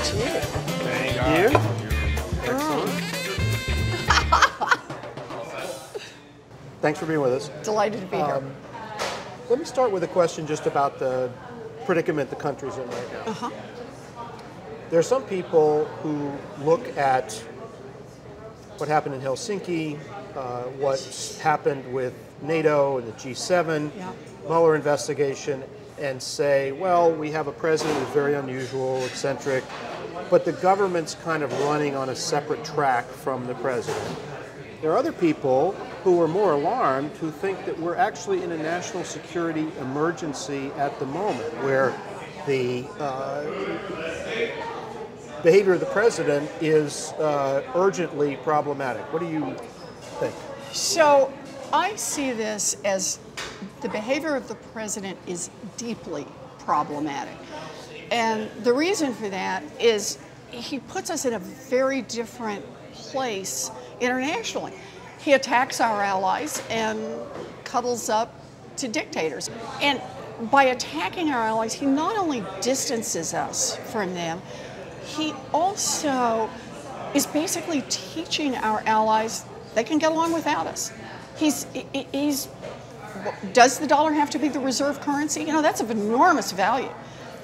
helped. Look at you. Thank you. Thanks for being with us. Delighted to be here. Let me start with a question just about the predicament the country's in right now. Uh-huh. There are some people who look at what happened in Helsinki, uh, what's happened with NATO and the G7, Yeah. Mueller investigation, and say, well, we have a president who's very unusual, eccentric, but the government's kind of running on a separate track from the president. There are other people who are more alarmed who think that we're actually in a national security emergency at the moment where the uh, behavior of the president is uh, urgently problematic. What do you think? So I see this as the behavior of the president is deeply problematic. And the reason for that is he puts us in a very different place internationally. He attacks our allies and cuddles up to dictators. And by attacking our allies, he not only distances us from them, he also is basically teaching our allies they can get along without us. He's, he- he's, does the dollar have to be the reserve currency? You know, that's of enormous value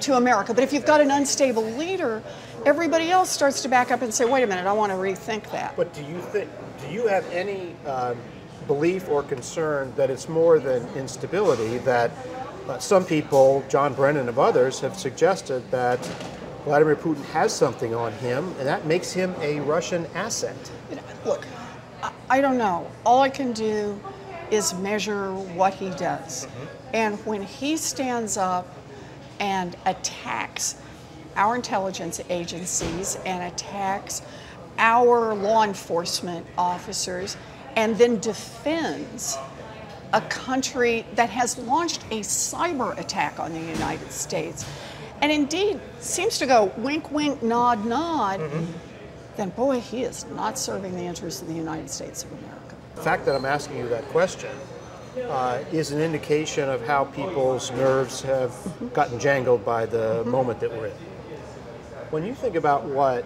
to America. But if you've got an unstable leader, everybody else starts to back up and say, wait a minute, I want to rethink that. But do you think, do you have any um, belief or concern that it's more than instability, that uh, some people, John Brennan of others, have suggested that Vladimir Putin has something on him and that makes him a Russian asset? You know, Look, I- I don't know. All I can do is measure what he does. And when he stands up and attacks our intelligence agencies and attacks our law enforcement officers and then defends a country that has launched a cyber attack on the United States. And indeed seems to go wink, wink, nod, nod, mm-hmm. then boy, he is not serving the interests of the United States of America. The fact that I'm asking you that question uh, is an indication of how people's nerves have gotten jangled by the moment that we're in. When you think about what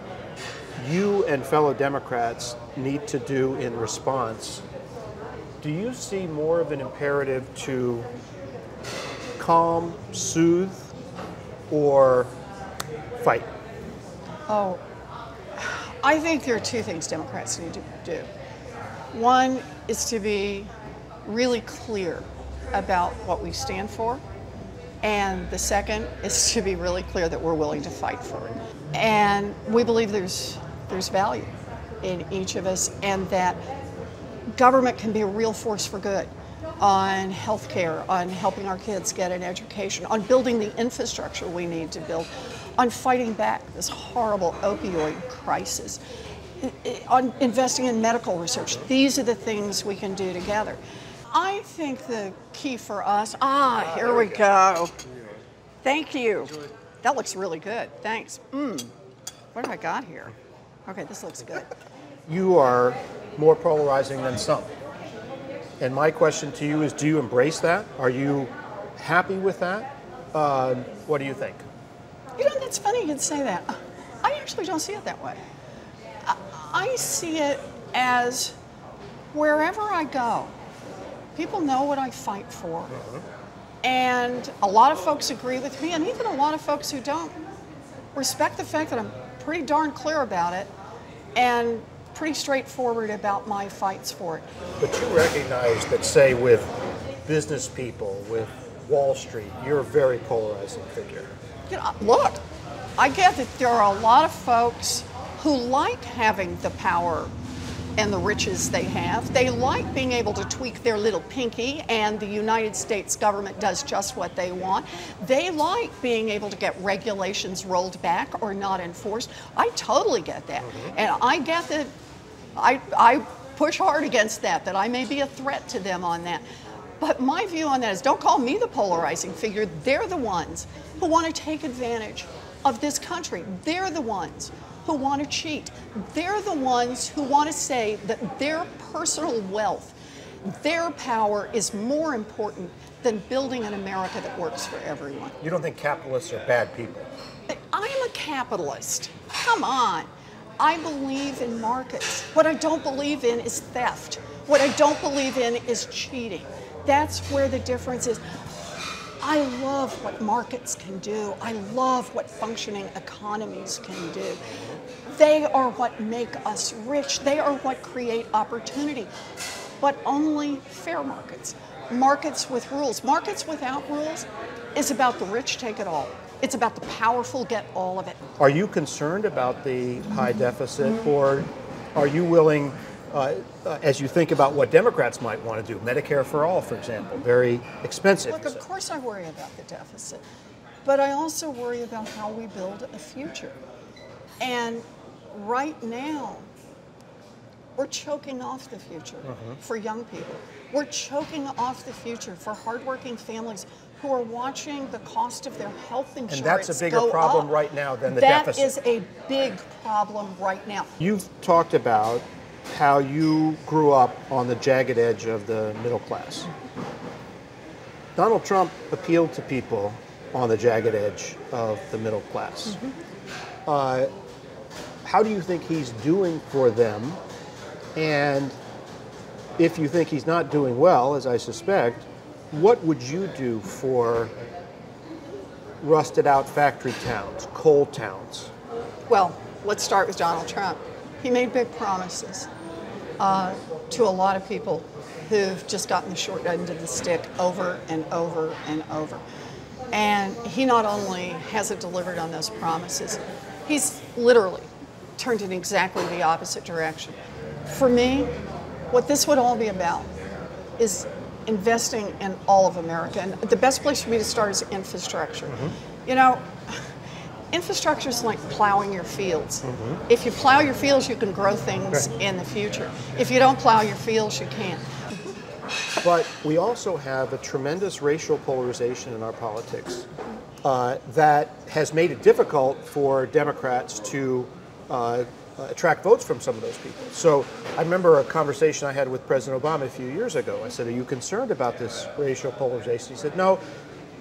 you and fellow Democrats need to do in response, do you see more of an imperative to calm, soothe, or fight? Oh, I think there are two things Democrats need to do. One is to be really clear about what we stand for, and the second is to be really clear that we're willing to fight for it. And we believe there's there's value in each of us, and that government can be a real force for good on healthcare, on helping our kids get an education, on building the infrastructure we need to build, on fighting back this horrible opioid crisis, on investing in medical research. These are the things we can do together. I think the key for us, ah, here we go. Thank you. That looks really good. Thanks. Mmm. What have I got here? Okay, this looks good. you are more polarizing than some. And my question to you is do you embrace that? Are you happy with that? Uh, what do you think? You know, that's funny you'd say that. I actually don't see it that way. I- I see it as wherever I go, people know what I fight for. Uh-huh. And a lot of folks agree with me, and even a lot of folks who don't respect the fact that I'm pretty darn clear about it and pretty straightforward about my fights for it. But you recognize that, say, with business people, with Wall Street, you're a very polarizing figure. You know, look, I get that there are a lot of folks who like having the power and the riches they have. They like being able to tweak their little pinky, and the United States government does just what they want. They like being able to get regulations rolled back or not enforced. I totally get that. Mm-hmm. And I get that I, I push hard against that, that I may be a threat to them on that. But my view on that is don't call me the polarizing figure. They're the ones who want to take advantage of this country. They're the ones who want to cheat. They're the ones who want to say that their personal wealth Their power is more important than building an America that works for everyone. You don't think capitalists are bad people? I am a capitalist. Come on. I believe in markets. What I don't believe in is theft. What I don't believe in is cheating. That's where the difference is. I love what markets can do. I love what functioning economies can do. They are what make us rich. They are what create opportunity. But only fair markets. Markets with rules. Markets without rules is about the rich take it all. It's about the powerful get all of it. Are you concerned about the high deficit, or are you willing, uh, uh, as you think about what Democrats might want to do, Medicare for all, for example, very expensive? Look, of course I worry about the deficit, but I also worry about how we build a future. And right now, we're choking off the future for young people. We're choking off the future for hardworking families who are watching the cost of their health insurance And that's a bigger problem up. right now than the That deficit. is a big problem right now. You've talked about how you grew up on the jagged edge of the middle class. Donald Trump appealed to people on the jagged edge of the middle class. Uh, how do you think he's doing for them? And if you think he's not doing well, as I suspect, what would you do for rusted out factory towns, coal towns? Well, let's start with Donald Trump. He made big promises uh, to a lot of people who've just gotten the short end of the stick over and over and over. And he not only hasn't delivered on those promises, he's literally turned in exactly the opposite direction. For me, what this would all be about is investing in all of America. And the best place for me to start is infrastructure. You know, infrastructure is like plowing your fields. If you plow your fields, you can grow things Right. in the future. If you don't plow your fields, you can't. But we also have a tremendous racial polarization in our politics uh, that has made it difficult for Democrats to uh, attract votes from some of those people. So I remember a conversation I had with President Obama a few years ago. I said, "Are you concerned about this racial polarization?" He said, "No."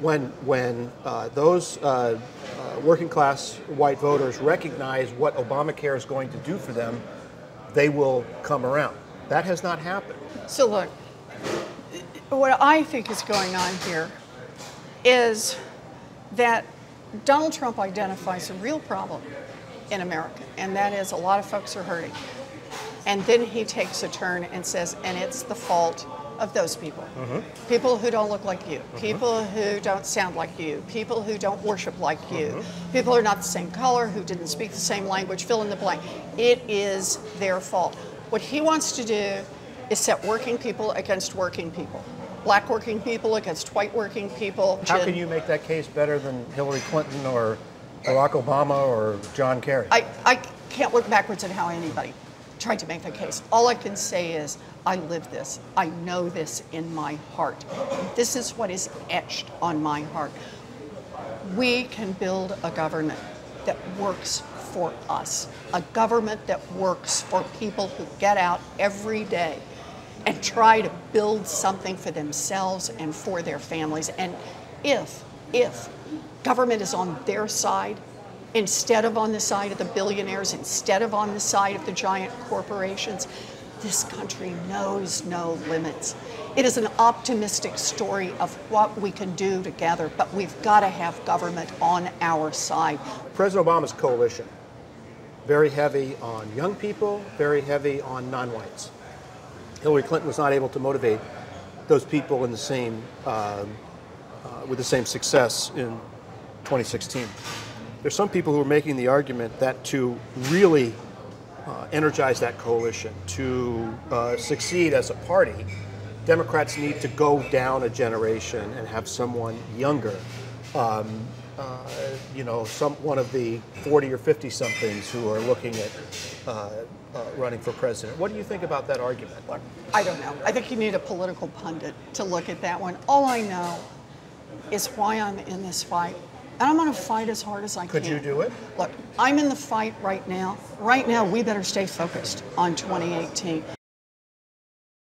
When when uh, those uh, uh, working class white voters recognize what Obamacare is going to do for them, they will come around. That has not happened. So look, what I think is going on here is that Donald Trump identifies a real problem in America, and that is a lot of folks are hurting. And then he takes a turn and says, and it's the fault of those people. Mm-hmm. People who don't look like you, mm-hmm. people who don't sound like you, people who don't worship like you, mm-hmm. people who are not the same color, who didn't speak the same language, fill in the blank. It is their fault. What he wants to do is set working people against working people, black working people against white working people. How can you make that case better than Hillary Clinton or Barack Obama or John Kerry? I, I can't look backwards at how anybody tried to make the case. All I can say is I live this. I know this in my heart. This is what is etched on my heart. We can build a government that works for us, a government that works for people who get out every day and try to build something for themselves and for their families. And if, if government is on their side, instead of on the side of the billionaires, instead of on the side of the giant corporations, this country knows no limits. It is an optimistic story of what we can do together, but we've got to have government on our side. President Obama's coalition, very heavy on young people, very heavy on non-whites. Hillary Clinton was not able to motivate those people in the same, um, uh, with the same success in 2016. There's some people who are making the argument that to really uh, energize that coalition, to uh, succeed as a party, Democrats need to go down a generation and have someone younger. Um, uh, you know, some one of the 40 or 50 somethings who are looking at uh, uh, running for president. What do you think about that argument? I don't know. I think you need a political pundit to look at that one. All I know is why I'm in this fight. And I'm going to fight as hard as I Could can. Could you do it? Look, I'm in the fight right now. Right now, we better stay focused on 2018.